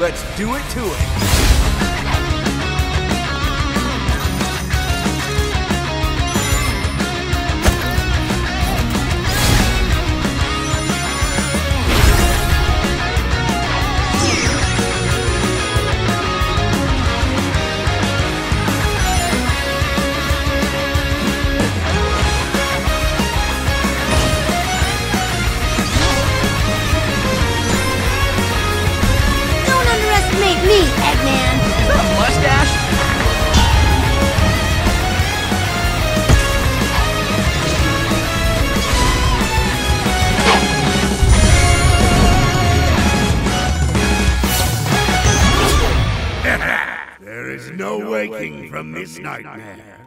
Let's do it to it. There is no waking from this nightmare.